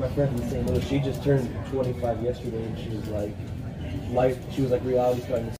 my friends in St. Louis, she just turned 25 yesterday, and she was like, life. She was like reality starting to